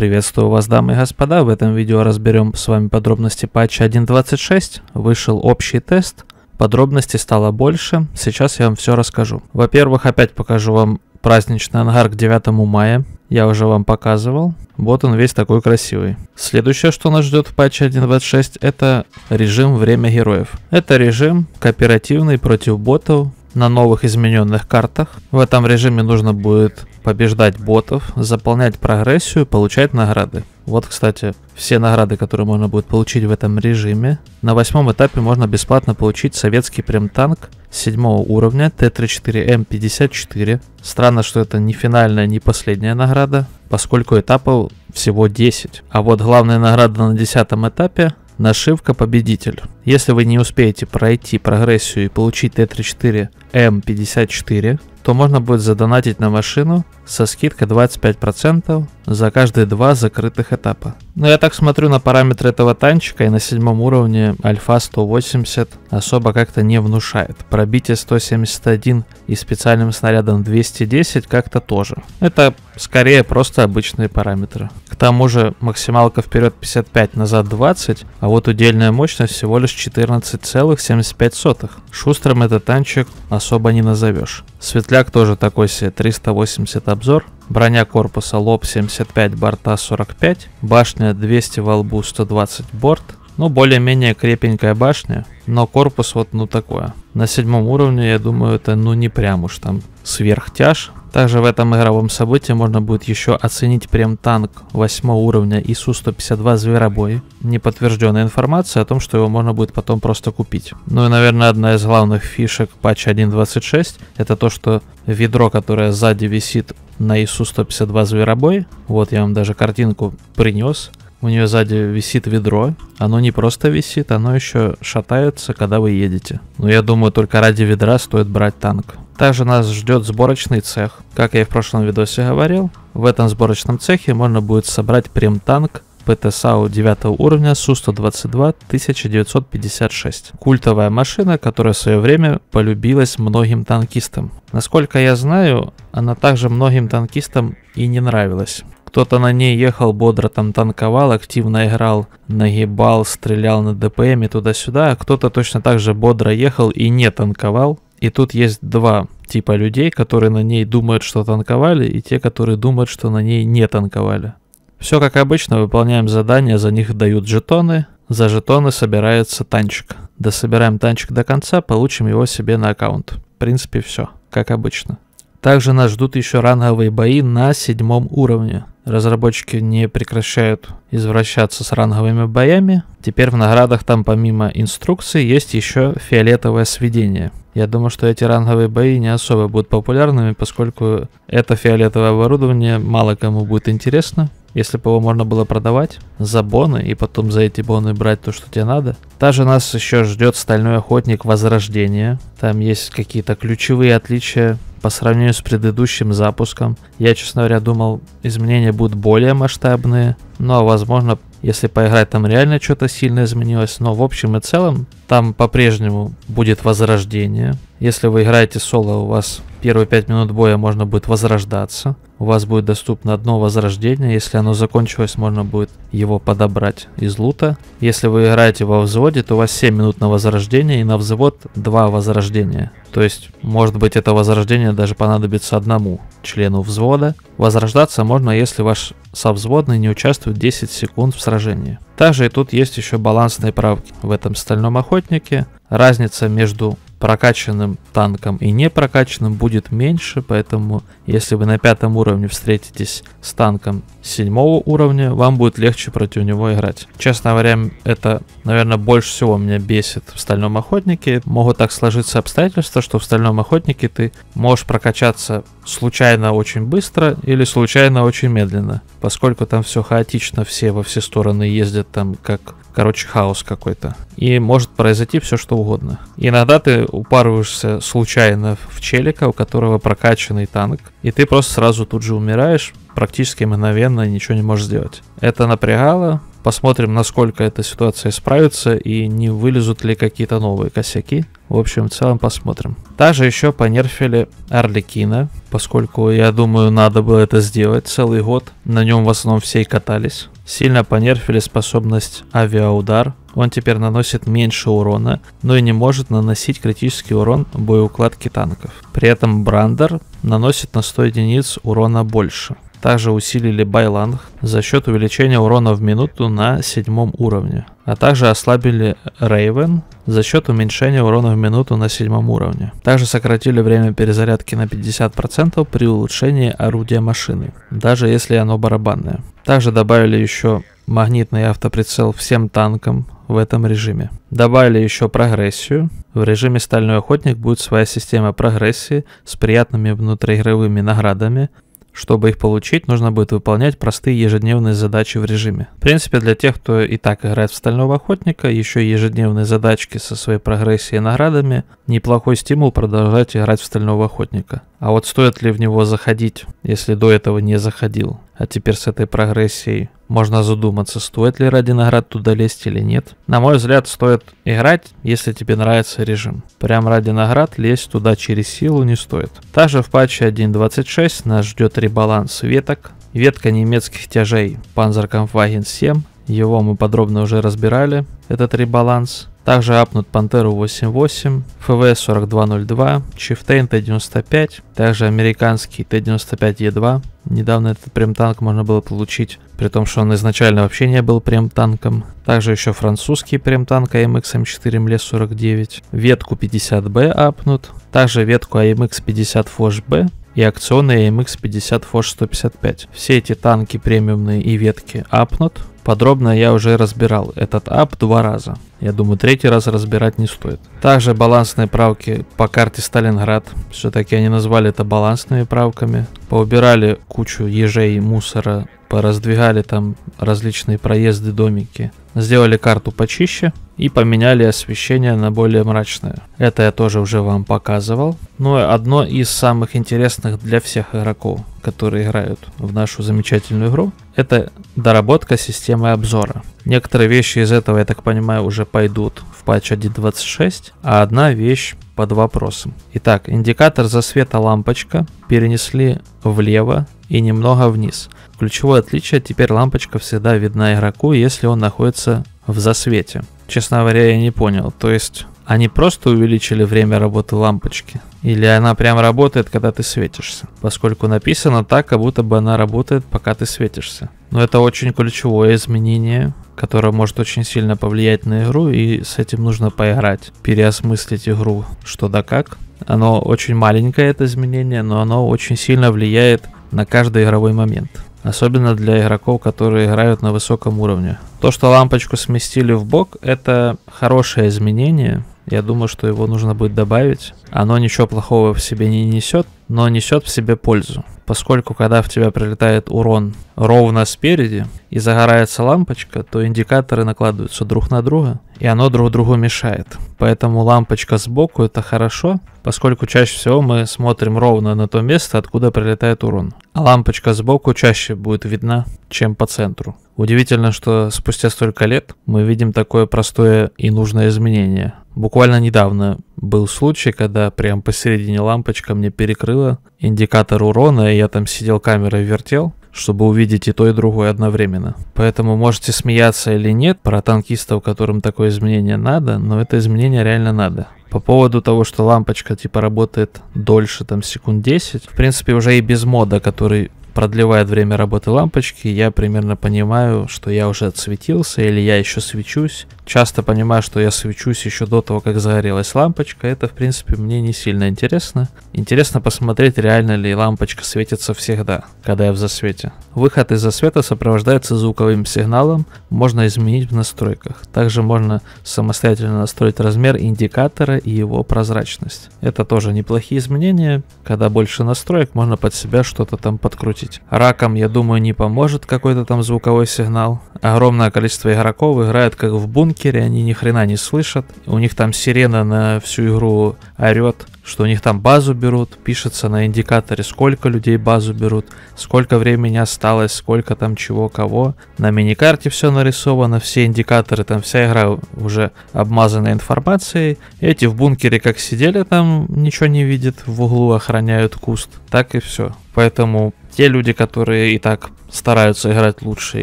Приветствую вас, дамы и господа. В этом видео разберем с вами подробности патча 1.26. Вышел общий тест. Подробностей стало больше. Сейчас я вам все расскажу. Во-первых, опять покажу вам праздничный ангар к 9 мая. Я уже вам показывал. Вот он весь такой красивый. Следующее, что нас ждет в патче 1.26, это режим «Время героев». Это режим кооперативный против ботов на новых измененных картах. В этом режиме нужно будет побеждать ботов, заполнять прогрессию, получать награды. Вот, кстати, все награды, которые можно будет получить в этом режиме. На восьмом этапе можно бесплатно получить советский прем-танк седьмого уровня Т-34М54. Странно, что это не финальная, не последняя награда, поскольку этапов всего 10. А вот главная награда на десятом этапе Нашивка победитель. Если вы не успеете пройти прогрессию и получить Т-34М54, то можно будет задонатить на машину со скидкой 25% за каждые два закрытых этапа. Но я так смотрю на параметры этого танчика и на седьмом уровне альфа 180 особо как-то не внушает. Пробитие 171 и специальным снарядом 210 как-то тоже. Это скорее просто обычные параметры. К тому же максималка вперед 55, назад 20, а вот удельная мощность всего лишь 14,75. Шустрым этот танчик особо не назовешь. Светляк тоже такой себе 380 обзор. Броня корпуса лоб 75, борта 45. Башня 200 во лбу 120 борт. Ну, более-менее крепенькая башня, но корпус вот ну такое. На седьмом уровне, я думаю, это ну не прям уж там сверхтяж. Также в этом игровом событии можно будет еще оценить прем танк 8 уровня ИСУ-152 Зверобой. Неподтвержденная информация о том, что его можно будет потом просто купить. Ну и, наверное, одна из главных фишек патча 1.26 это то, что ведро, которое сзади висит на ИСУ-152 Зверобой, вот я вам даже картинку принес, у нее сзади висит ведро. Оно не просто висит, оно еще шатается, когда вы едете. Но я думаю, только ради ведра стоит брать танк. Также нас ждет сборочный цех. Как я и в прошлом видосе говорил, в этом сборочном цехе можно будет собрать прем-танк ПТСАУ 9 уровня Су-122 1956. Культовая машина, которая в свое время полюбилась многим танкистам. Насколько я знаю, она также многим танкистам и не нравилась. Кто-то на ней ехал, бодро там танковал, активно играл, нагибал, стрелял на ДПМе туда-сюда, а кто-то точно так же бодро ехал и не танковал, и тут есть два типа людей, которые на ней думают, что танковали, и те, которые думают, что на ней не танковали. Все как обычно, выполняем задания, за них дают жетоны, за жетоны собирается танчик. Дособираем танчик до конца, получим его себе на аккаунт. В принципе, все, как обычно. Также нас ждут еще ранговые бои на седьмом уровне. Разработчики не прекращают извращаться с ранговыми боями. Теперь в наградах там помимо инструкции есть еще фиолетовое сведение. Я думаю, что эти ранговые бои не особо будут популярными, поскольку это фиолетовое оборудование мало кому будет интересно. Если бы его можно было продавать за боны и потом за эти боны брать то, что тебе надо. Также нас еще ждет Стальной Охотник Возрождение. Там есть какие-то ключевые отличия по сравнению с предыдущим запуском. Я, честно говоря, думал, изменения будут более масштабные, но, возможно, если поиграть, там реально что-то сильно изменилось. Но в общем и целом, там по-прежнему будет возрождение. Если вы играете соло, у вас первые 5 минут боя можно будет возрождаться. У вас будет доступно одно возрождение. Если оно закончилось, можно будет его подобрать из лута. Если вы играете во взводе, то у вас 7 минут на возрождение и на взвод 2 возрождения. То есть, может быть, это возрождение даже понадобится одному члену взвода. Возрождаться можно, если ваш совзводный не участвует 10 секунд в сражении. Также и тут есть еще балансные правки в этом стальном охотнике. Разница между прокачанным танком и не прокачанным будет меньше, поэтому если вы на пятом уровне встретитесь с танком седьмого уровня, вам будет легче против него играть. Честно говоря, это, наверное, больше всего меня бесит в Стальном Охотнике. Могут так сложиться обстоятельства, что в Стальном Охотнике ты можешь прокачаться случайно очень быстро или случайно очень медленно, поскольку там все хаотично, все во все стороны ездят там как короче, хаос какой-то. И может произойти все, что угодно. Иногда ты упарываешься случайно в челика, у которого прокачанный танк, и ты просто сразу тут же умираешь, практически мгновенно ничего не можешь сделать. Это напрягало, Посмотрим, насколько эта ситуация справится и не вылезут ли какие-то новые косяки. В общем, в целом посмотрим. Также еще понерфили Арлекина, поскольку, я думаю, надо было это сделать целый год. На нем в основном все и катались. Сильно понерфили способность авиаудар. Он теперь наносит меньше урона, но и не может наносить критический урон боеукладки танков. При этом Брандер наносит на 100 единиц урона больше. Также усилили Bai Lang за счет увеличения урона в минуту на седьмом уровне. А также ослабили Raven за счет уменьшения урона в минуту на седьмом уровне. Также сократили время перезарядки на 50% при улучшении орудия машины, даже если оно барабанное. Также добавили еще магнитный автоприцел всем танкам в этом режиме. Добавили еще прогрессию. В режиме Стальной Охотник будет своя система прогрессии с приятными внутриигровыми наградами, чтобы их получить, нужно будет выполнять простые ежедневные задачи в режиме. В принципе, для тех, кто и так играет в Стального Охотника, еще ежедневные задачки со своей прогрессией и наградами – неплохой стимул продолжать играть в Стального Охотника. А вот стоит ли в него заходить, если до этого не заходил? А теперь с этой прогрессией можно задуматься, стоит ли ради наград туда лезть или нет. На мой взгляд, стоит играть, если тебе нравится режим. Прям ради наград лезть туда через силу не стоит. Также в патче 1.26 нас ждет ребаланс веток. Ветка немецких тяжей Panzerkampfwagen 7. Его мы подробно уже разбирали, этот ребаланс. Также апнут Пантеру 8.8, FV 4202, Chieftain T95, также американский T95E2. Недавно этот прем-танк можно было получить, при том, что он изначально вообще не был прем-танком. Также еще французский прем-танк AMX M4 mle. 49. Ветку 50Б апнут. Также ветку AMX 50 Foch B и акционный AMX 50 Foch 155. Все эти танки премиумные и ветки апнут. Подробно я уже разбирал этот ап два раза. Я думаю, третий раз разбирать не стоит. Также балансные правки по карте Сталинград. Все-таки они назвали это балансными правками. Поубирали кучу ежей мусора, пораздвигали там различные проезды, домики. Сделали карту почище и поменяли освещение на более мрачное. Это я тоже уже вам показывал. Но одно из самых интересных для всех игроков, которые играют в нашу замечательную игру, это доработка системы обзора. Некоторые вещи из этого, я так понимаю, уже пойдут в патч 1.26, а одна вещь под вопросом. Итак, индикатор засвета лампочка перенесли влево и немного вниз. Ключевое отличие, теперь лампочка всегда видна игроку, если он находится в засвете. Честно говоря, я не понял. То есть они просто увеличили время работы лампочки? Или она прям работает, когда ты светишься? Поскольку написано так, как будто бы она работает, пока ты светишься. Но это очень ключевое изменение, которое может очень сильно повлиять на игру, и с этим нужно поиграть, переосмыслить игру что да как. Оно очень маленькое, это изменение, но оно очень сильно влияет на каждый игровой момент. Особенно для игроков, которые играют на высоком уровне. То, что лампочку сместили в бок, это хорошее изменение. Я думаю, что его нужно будет добавить. Оно ничего плохого в себе не несет, но несет в себе пользу. Поскольку когда в тебя прилетает урон ровно спереди и загорается лампочка, то индикаторы накладываются друг на друга, и оно друг другу мешает. Поэтому лампочка сбоку это хорошо, поскольку чаще всего мы смотрим ровно на то место, откуда прилетает урон. А лампочка сбоку чаще будет видна, чем по центру. Удивительно, что спустя столько лет мы видим такое простое и нужное изменение. Буквально недавно был случай, когда прям посередине лампочка мне перекрыла индикатор урона, и я там сидел камерой вертел, чтобы увидеть и то, и другое одновременно. Поэтому можете смеяться или нет про танкистов, которым такое изменение надо, но это изменение реально надо. По поводу того, что лампочка типа работает дольше, там секунд 10, в принципе уже и без мода, который продлевает время работы лампочки, я примерно понимаю, что я уже отсветился или я еще свечусь. Часто понимаю, что я свечусь еще до того, как загорелась лампочка. Это, в принципе, мне не сильно интересно. Интересно посмотреть, реально ли лампочка светится всегда, когда я в засвете. Выход из засвета сопровождается звуковым сигналом, можно изменить в настройках. Также можно самостоятельно настроить размер индикатора и его прозрачность. Это тоже неплохие изменения. Когда больше настроек, можно под себя что-то там подкрутить. Раком, я думаю, не поможет какой-то там звуковой сигнал. Огромное количество игроков играет как в бункер бункере, они ни хрена не слышат. У них там сирена на всю игру орет, что у них там базу берут, пишется на индикаторе, сколько людей базу берут, сколько времени осталось, сколько там чего, кого. На миникарте все нарисовано, все индикаторы, там вся игра уже обмазана информацией. Эти в бункере как сидели там, ничего не видят, в углу охраняют куст, так и все. Поэтому те люди, которые и так стараются играть лучше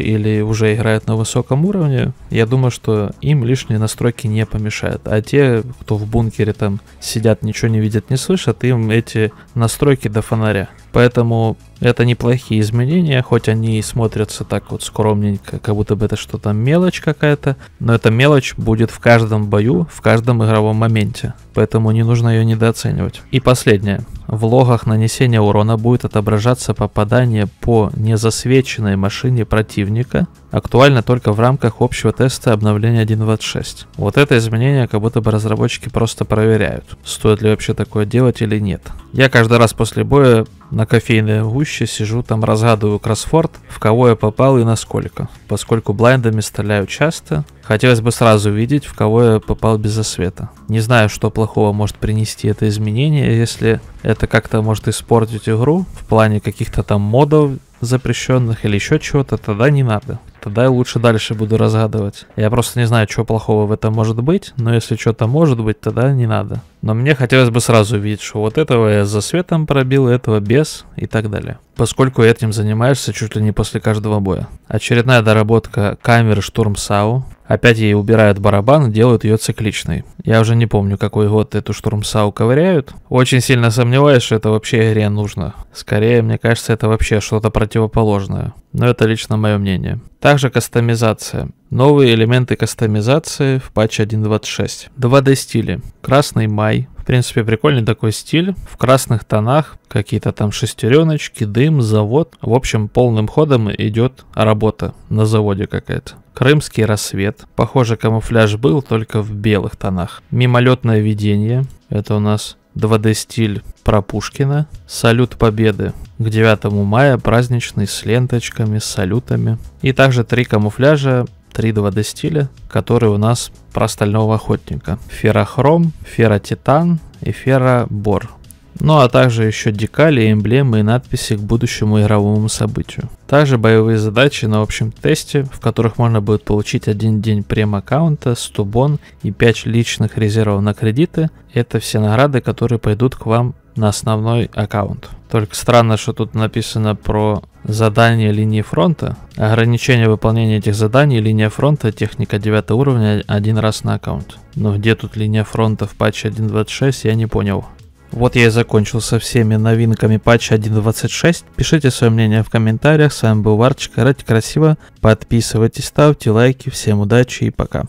или уже играют на высоком уровне, я думаю, что им лишние настройки не помешают. А те, кто в бункере там сидят, ничего не видят, не слышат, им эти настройки до фонаря. Поэтому это неплохие изменения, хоть они и смотрятся так вот скромненько, как будто бы это что-то мелочь какая-то, но эта мелочь будет в каждом бою, в каждом игровом моменте, поэтому не нужно ее недооценивать. И последнее. В логах нанесения урона будет отображаться попадание по незасвеченной машине противника, актуально только в рамках общего теста обновления 1.26. Вот это изменение как будто бы разработчики просто проверяют, стоит ли вообще такое делать или нет. Я каждый раз после боя на кофейной гуще сижу там разгадываю кроссфорд, в кого я попал и насколько. Поскольку блайндами стреляю часто, хотелось бы сразу видеть, в кого я попал без света. Не знаю, что плохого может принести это изменение, если это как-то может испортить игру в плане каких-то там модов запрещенных или еще чего-то, тогда не надо. Тогда я лучше дальше буду разгадывать. Я просто не знаю, чего плохого в этом может быть, но если что-то может быть, тогда не надо. Но мне хотелось бы сразу видеть, что вот этого я за светом пробил, этого без и так далее. Поскольку этим занимаешься чуть ли не после каждого боя. Очередная доработка камеры Штурм САУ. Опять ей убирают барабан, делают ее цикличной. Я уже не помню, какой год эту Штурм САУ ковыряют. Очень сильно сомневаюсь, что это вообще игре нужно. Скорее, мне кажется, это вообще что-то противоположное. Но это лично мое мнение. Также кастомизация. Новые элементы кастомизации в патче 1.26. 2D стили. Красный май. Принципе, прикольный такой стиль. В красных тонах какие-то там шестереночки, дым, завод. В общем, полным ходом идет работа на заводе какая-то. Крымский рассвет. Похоже, камуфляж был только в белых тонах. Мимолетное видение. Это у нас 2D стиль про Пушкина. Салют Победы к 9 мая праздничный с ленточками, с салютами. И также три камуфляжа 3 2D стиля, которые у нас про стального охотника. Ферохром, феротитан и феробор. Ну а также еще декали, эмблемы и надписи к будущему игровому событию. Также боевые задачи на общем тесте, в которых можно будет получить один день прем-аккаунта, 100 бон и 5 личных резервов на кредиты. Это все награды, которые пойдут к вам на основной аккаунт. Только странно, что тут написано про задание линии фронта. Ограничение выполнения этих заданий, линия фронта, техника 9 уровня один раз на аккаунт. Но где тут линия фронта в патче 1.26, я не понял. Вот я и закончил со всеми новинками патча 1.26. Пишите свое мнение в комментариях. С вами был Варчик. Играйте красиво. Подписывайтесь, ставьте лайки. Всем удачи и пока.